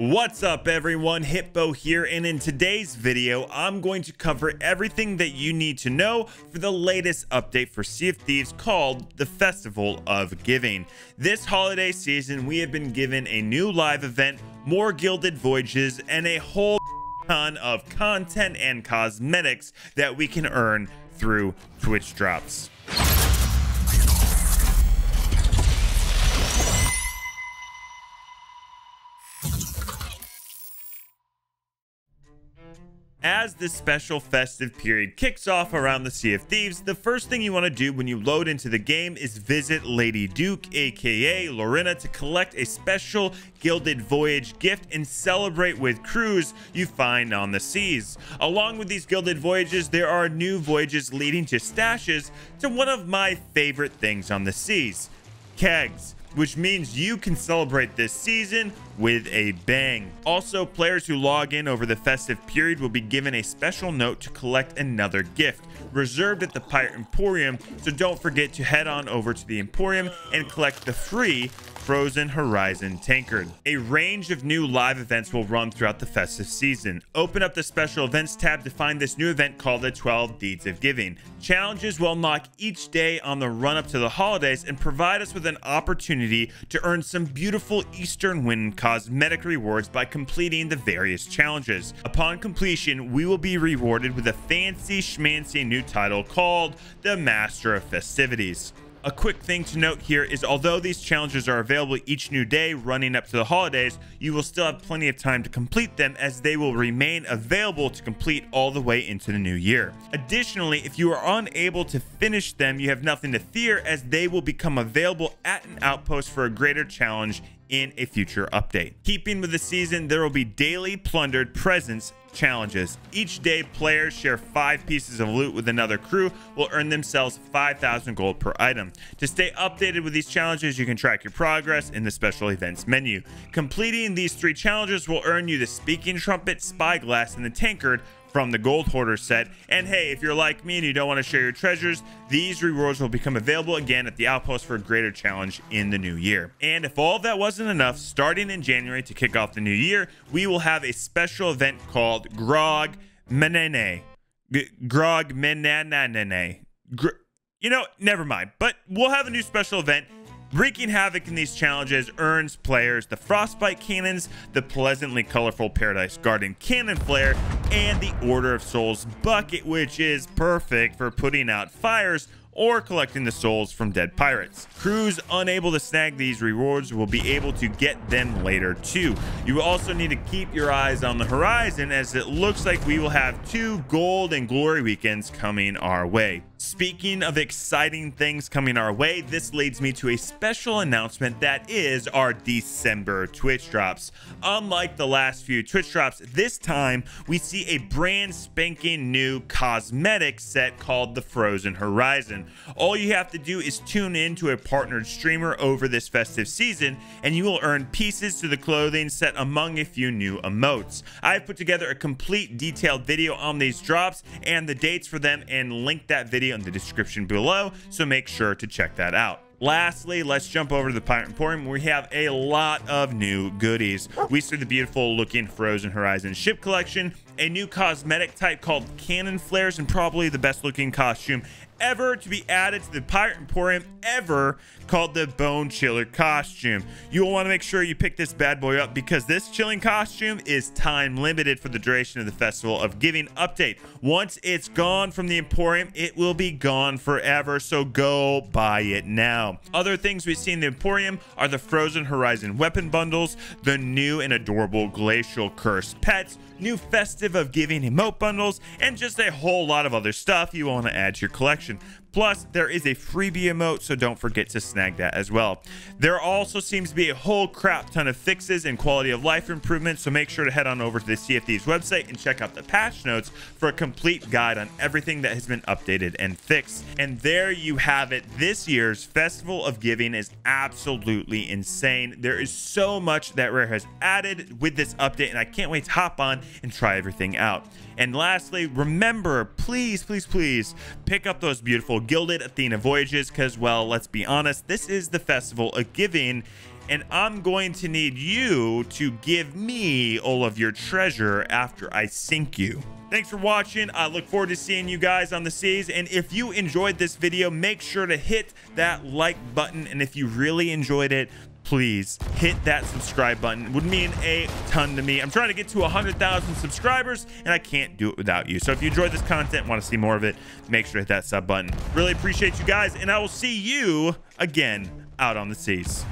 What's up everyone, Hitbo here, and in today's video, I'm going to cover everything that you need to know for the latest update for Sea of Thieves called the Festival of Giving. This holiday season, we have been given a new live event, more gilded voyages, and a whole ton of content and cosmetics that we can earn through Twitch drops. As this special festive period kicks off around the Sea of Thieves, the first thing you want to do when you load into the game is visit Lady Duke, aka Larinna, to collect a special Gilded Voyage gift and celebrate with crews you find on the seas. Along with these Gilded Voyages, there are new voyages leading to stashes to one of my favorite things on the seas, kegs which means you can celebrate this season with a bang. Also, players who log in over the festive period will be given a special note to collect another gift reserved at the Pirate Emporium, so don't forget to head on over to the Emporium and collect the free Frozen Horizon Tankard. A range of new live events will run throughout the festive season. Open up the special events tab to find this new event called the 12 Deeds of Giving. Challenges will unlock each day on the run up to the holidays and provide us with an opportunity to earn some beautiful Eastern Wind cosmetic rewards by completing the various challenges. Upon completion, we will be rewarded with a fancy schmancy new title called the Master of Festivities. A quick thing to note here is although these challenges are available each new day running up to the holidays, you will still have plenty of time to complete them as they will remain available to complete all the way into the new year. Additionally, if you are unable to finish them, you have nothing to fear as they will become available at an outpost for a greater challenge in a future update. Keeping with the season, there will be daily plundered presents challenges. Each day, players share five pieces of loot with another crew will earn themselves 5,000 gold per item. To stay updated with these challenges, you can track your progress in the special events menu. Completing these three challenges will earn you the speaking trumpet, spyglass, and the tankard from the Gold Hoarder set. And hey, if you're like me and you don't want to share your treasures, these rewards will become available again at the Outpost for a greater challenge in the new year. And if all that wasn't enough, starting in January to kick off the new year, we will have a special event called Grog Menene. Grog Menanane. Gr you know, never mind. But we'll have a new special event Wreaking havoc in these challenges earns players the Frostbite Cannons, the pleasantly colorful Paradise Garden Cannon Flare, and the Order of Souls Bucket, which is perfect for putting out fires or collecting the souls from dead pirates. Crews unable to snag these rewards will be able to get them later too. You also need to keep your eyes on the horizon as it looks like we will have two gold and glory weekends coming our way. Speaking of exciting things coming our way, this leads me to a special announcement that is our December Twitch drops. Unlike the last few Twitch drops, this time we see a brand spanking new cosmetic set called the Frozen Horizon. All you have to do is tune in to a partnered streamer over this festive season, and you will earn pieces to the clothing set among a few new emotes. I've put together a complete detailed video on these drops and the dates for them and linked that video in the description below, so make sure to check that out. Lastly, let's jump over to the Pirate Emporium where we have a lot of new goodies. We see the beautiful looking Frozen Horizon ship collection, a new cosmetic type called Cannon Flares, and probably the best looking costume ever to be added to the Pirate Emporium ever called the Bone Chiller costume. You'll want to make sure you pick this bad boy up because this chilling costume is time limited for the duration of the Festival of Giving update. Once it's gone from the Emporium, it will be gone forever, so go buy it now. Other things we see in the Emporium are the Frozen Horizon weapon bundles, the new and adorable Glacial Curse pets, new Festive of Giving emote bundles, and just a whole lot of other stuff you want to add to your collection. Plus, there is a freebie emote, so don't forget to snag that as well. There also seems to be a whole crap ton of fixes and quality of life improvements, so make sure to head on over to the Thieves website and check out the patch notes for a complete guide on everything that has been updated and fixed. And there you have it. This year's Festival of Giving is absolutely insane. There is so much that Rare has added with this update, and I can't wait to hop on and try everything out. And lastly, remember, please, please, please pick up those beautiful Gilded Athena voyages because, well, let's be honest, this is the Festival of Giving and I'm going to need you to give me all of your treasure after I sink you. Thanks for watching. I look forward to seeing you guys on the seas. And if you enjoyed this video, make sure to hit that like button. And if you really enjoyed it, please hit that subscribe button. It would mean a ton to me. I'm trying to get to 100,000 subscribers and I can't do it without you. So if you enjoyed this content, want to see more of it, make sure to hit that sub button. Really appreciate you guys and I will see you again out on the seas.